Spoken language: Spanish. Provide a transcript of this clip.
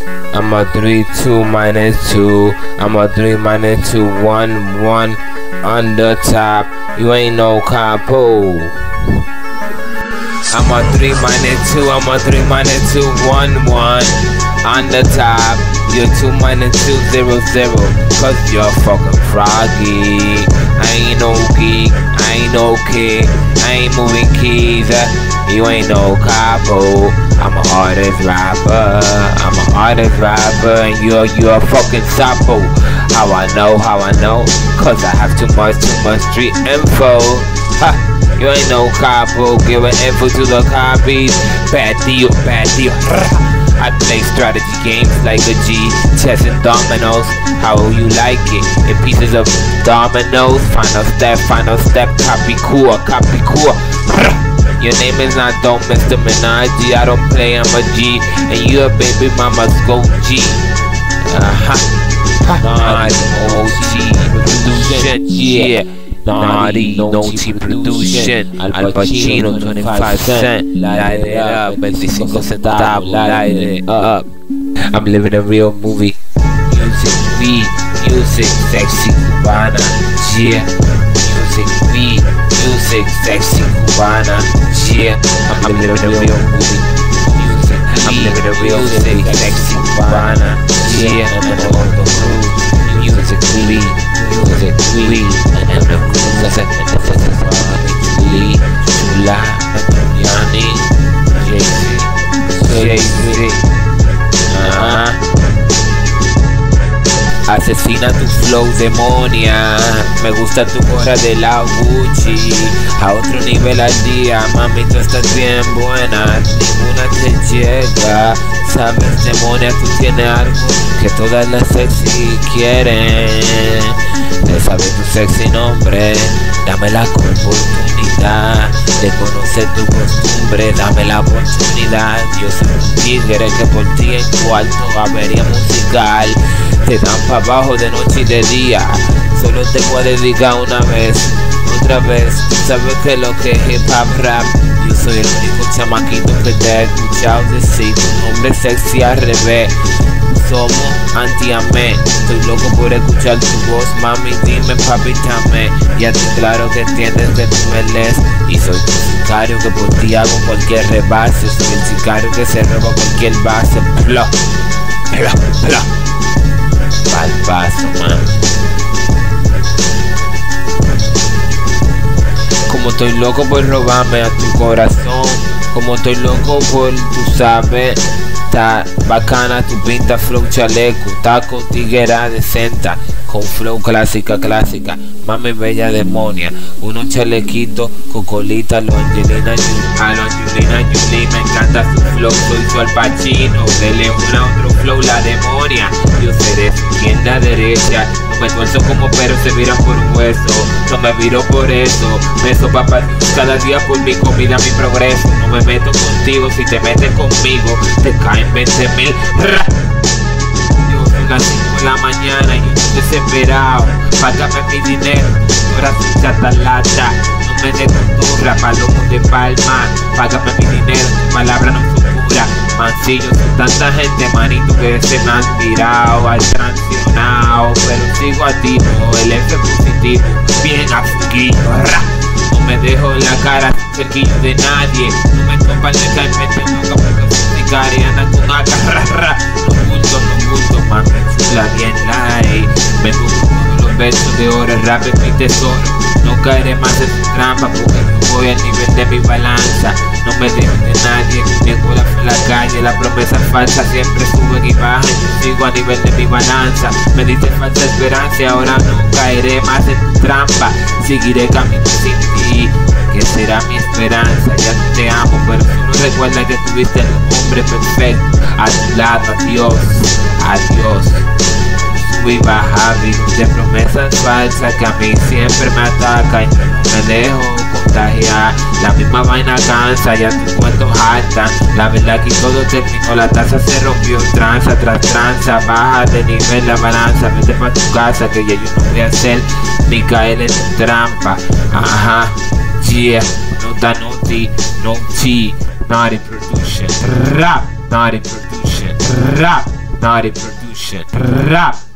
I'm a 3, 2, minus 2. I'm a 3, minus 2, 1, 1. On the top, you ain't no capo. I'm a 3, minus 2. I'm a 3, minus 2, 1, 1. On the top, you're 2, minus 2, 0, 0. Cause you're fucking froggy. I ain't no geek. I ain't no kid. I ain't moving keys. You ain't no capo. I'm a artist rapper. I'm a artist rapper, and you're you're a fucking sapo. How I know? How I know? Cause I have too much, too much street info. Ha! You ain't no capo. Giving info to the copies. Bad deal, bad deal. I play strategy games like a G, chess and dominoes. How you like it? In pieces of dominoes. Final step, final step. Copy cool, copy cool. Your name is not Don't Mr. Minaj. I don't play, I'm a G. And you a baby mama's go G. Uh-huh. Naughty OG production, yeah. Naughty, naughty production. Al Pacino, 25 cent. Light it up, 25 centavos, light it up. I'm living a real movie. Music, weed, music, sexy cubana, yeah. Music, weed, music, sexy cubana, yeah. I'm living a real movie. Music, I'm living a real music, sexy cubana, yeah. I'm on the groove. Music, weed, music, weed, Asesina tu flow demonia. Me gusta tu gorra de la Gucci. A otro nivel al día Mami tú estás bien buena. Ninguna te llega. Sabes demonia tú tienes algo Que todas las sexy quieren saber tu sexy nombre Dame la oportunidad de conocer tu costumbre, dame la oportunidad. Yo soy un tigre que por ti en cuarto avería musical. Te dan para abajo de noche y de día. Solo te voy a dedicar una vez, otra vez. Sabes que lo que es hip hop rap. Yo soy el único chamaquito que te he escuchado decir tu nombre sexy al revés somos anti-amén Estoy loco por escuchar tu voz, mami, dime papi, dame Ya te claro que entiendes de tu meles Y soy tu sicario que por ti hago cualquier rebase. Soy el sicario que se roba cualquier base. Plo, plo, plo Pa'l paso, man. Como estoy loco por robarme a tu corazón. Como estoy loco por, tú sabes Bacana tu pinta flow chaleco, taco tiguera decenta, con flow clásica clásica, mami bella demonia, unos chalequitos con colita lo Angelina a lo Angelina Jolie me encanta su flow, soy su al pachino, dele una flow la demonia, seré su tienda derecha, no me esfuerzo como pero se vira por un hueso, no me viro por eso, beso papá cada día por mi comida mi progreso, no me meto contigo, si te metes conmigo, te caen 20 mil. Las 5 de la mañana y estoy desesperado. Págame mi dinero, corazón chata lata. No me dejes turra, palomo de palma. Págame mi dinero, tus palabras no Mancillo, tanta gente, manito, que se me han tirado al transicionado. Pero sigo activo, el F positivo, bien afuquillo. No me dejo la cara cerquillo de nadie. No me topan de caer, nunca porque y andan con acá, ra, ra. No bulto, no bulto, mami, chula, bien light. Me gusto todos los versos de oro, el rap es mi tesoro. No caeré más en tu trampa porque no voy al nivel de mi balanza. No me dejo de nadie, mi escuela fue la calle, la promesa falsa siempre suben y bajan. Sigo a nivel de mi balanza. Me dice falsa esperanza y ahora no caeré más en tu trampa. Seguiré camino sin ti que será mi esperanza. Ya no te amo, pero solo recuerda que tuviste el hombre perfecto a tu lado. Adiós, adiós. Y baja, de promesas falsas que a mí siempre me atacan. No me dejo La misma vaina cansa, ya tus cuentos hartan. La verdad que todo terminó, la taza se rompió, tranza tras tranza. Baja de nivel la balanza, vete pa' tu casa que ya yo no voy a hacer ni caer en tu trampa. Ajá. Yeah, no da naughty, no T, naughty production, rap, naughty production, rap. Naughty Production. Rap.